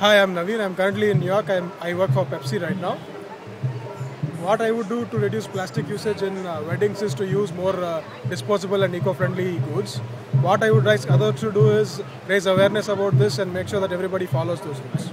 Hi, I'm Naveen. I'm currently in New York. I'm, I work for Pepsi right now. What I would do to reduce plastic usage in uh, weddings is to use more uh, disposable and eco-friendly goods. What I would advise others to do is raise awareness about this and make sure that everybody follows those rules.